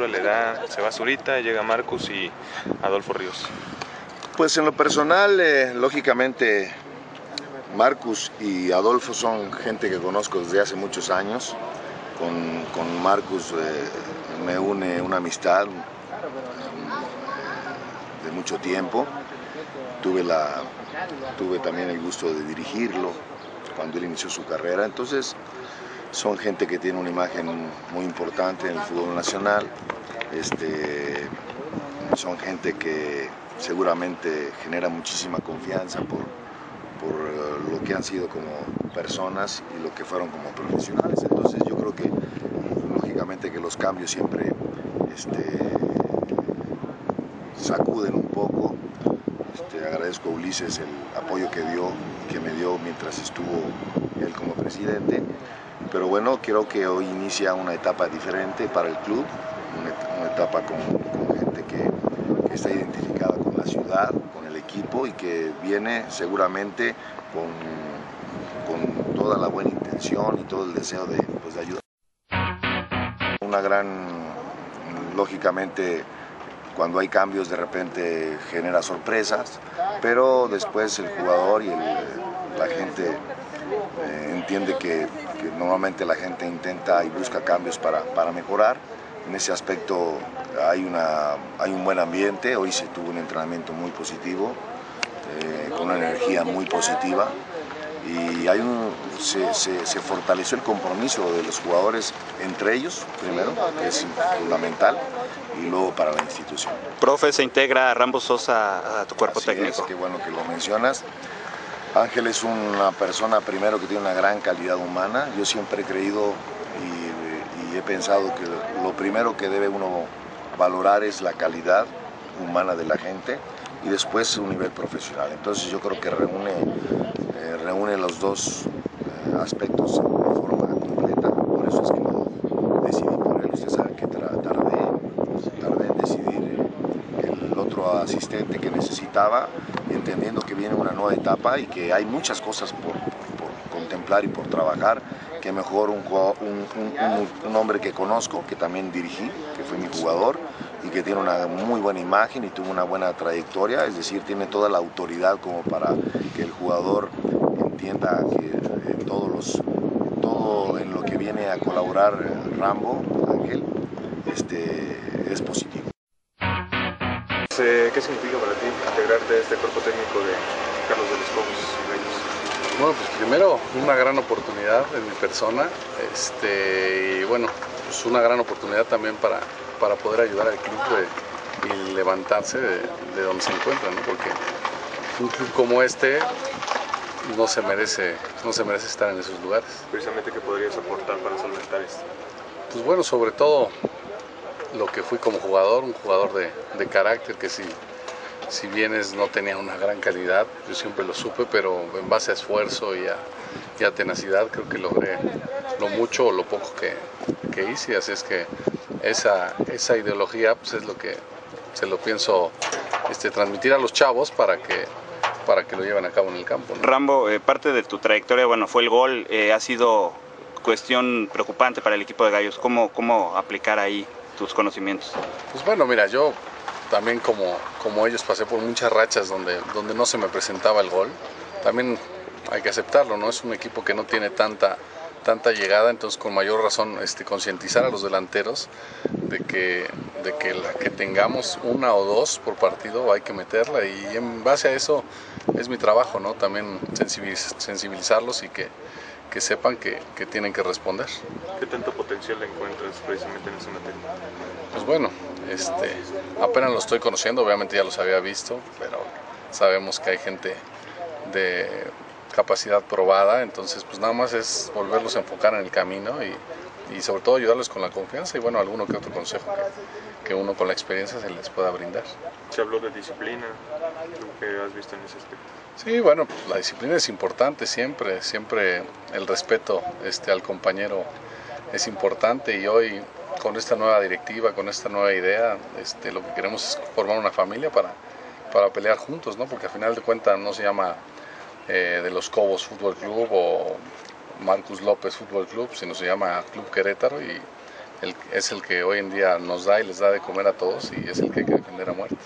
le da, se va Zurita, llega Marcus y Adolfo Ríos? Pues en lo personal, eh, lógicamente, Marcus y Adolfo son gente que conozco desde hace muchos años. Con, con Marcus eh, me une una amistad de mucho tiempo. Tuve, la, tuve también el gusto de dirigirlo cuando él inició su carrera. Entonces, son gente que tiene una imagen muy importante en el fútbol nacional. Este, son gente que seguramente genera muchísima confianza por, por eh, lo que han sido como personas y lo que fueron como profesionales. Entonces yo creo que lógicamente que los cambios siempre este, sacuden un poco. Este, agradezco a Ulises el apoyo que dio, que me dio mientras estuvo él como presidente. Pero bueno, creo que hoy inicia una etapa diferente para el club, una, etapa con, gente que, está identificada con la ciudad, con el equipo y que viene seguramente con, con toda la buena intención y todo el deseo de, pues, de ayudar. Una gran, lógicamente, cuando hay cambios de repente genera sorpresas, pero después el jugador y la gente eh, entiende que, que, normalmente la gente intenta y busca cambios para, para mejorar. En ese aspecto hay, una, hay un buen ambiente, hoy se tuvo un entrenamiento muy positivo, eh, con una energía muy positiva y hay un, se, se, se, fortaleció el compromiso de los jugadores entre ellos, primero, que es fundamental, y luego para la institución. Profe, se integra Rambo Sosa a tu cuerpo Así técnico. Es, qué bueno que lo mencionas. Ángel es una persona primero que tiene una gran calidad humana. Yo siempre he creído y, he pensado que lo primero que debe uno valorar es la calidad humana de la gente y después su nivel profesional. Entonces yo creo que reúne, eh, reúne los dos eh, aspectos de forma completa. Por eso es que no decidí por él. Usted sabe que tardé, tardé en decidir el otro asistente que necesitaba, entendiendo que viene una nueva etapa y que hay muchas cosas por, contemplar y por trabajar, que mejor un, un, hombre que conozco, que también dirigí, que fue mi jugador y que tiene una muy buena imagen y tuvo una buena trayectoria, es decir, tiene toda la autoridad como para que el jugador entienda que eh, todos los, todo en lo que viene a colaborar Rambo, Ángel, este, es positivo. ¿Qué significa para ti integrarte a este cuerpo técnico de Carlos de los Cobos Reyes? Bueno, pues primero una gran oportunidad en mi persona este, y bueno, pues una gran oportunidad también para, para poder ayudar al club de, y levantarse de, de, donde se encuentra, ¿no? porque un club como este no se merece, no se merece estar en esos lugares. Precisamente, ¿qué podrías aportar para solventar esto? Pues bueno, sobre todo lo que fui como jugador, un jugador de, de carácter que si, si bien es, no tenía una gran calidad, yo siempre lo supe, pero en base a esfuerzo y a, y a tenacidad creo que logré lo mucho o lo poco que, que hice, así es que esa, esa ideología pues es lo que se lo pienso este, transmitir a los chavos para que para que lo lleven a cabo en el campo. ¿no? Rambo, eh, parte de tu trayectoria, bueno, fue el gol, eh, ha sido cuestión preocupante para el equipo de Gallos. ¿Cómo, cómo aplicar ahí tus conocimientos? Pues bueno, mira, yo también como, como ellos pasé por muchas rachas donde, donde no se me presentaba el gol. También hay que aceptarlo, ¿no? Es un equipo que no tiene tanta, tanta llegada, entonces con mayor razón este, concientizar a los delanteros de que, de que la que tengamos una o dos por partido hay que meterla y en base a eso es mi trabajo, ¿no? También sensibiliz sensibilizarlos y que, que sepan que, que, tienen que responder. ¿Qué tanto potencial encuentras precisamente en esa materia? Pues bueno, este, apenas lo estoy conociendo, obviamente ya los había visto, pero sabemos que hay gente de capacidad probada, entonces pues nada más es volverlos a enfocar en el camino y, y sobre todo ayudarles con la confianza y bueno, alguno que otro consejo que, que, uno con la experiencia se les pueda brindar. Se habló de disciplina, ¿qué has visto en ese aspecto? Sí, bueno, la disciplina es importante siempre, siempre el respeto este, al compañero es importante y hoy con esta nueva directiva, con esta nueva idea, este, lo que queremos es formar una familia para, para pelear juntos, ¿no? porque al final de cuentas no se llama eh, de los Cobos Fútbol Club o Marcus López Fútbol Club, sino se llama Club Querétaro y es el que hoy en día nos da y les da de comer a todos y es el que hay que defender a muerte.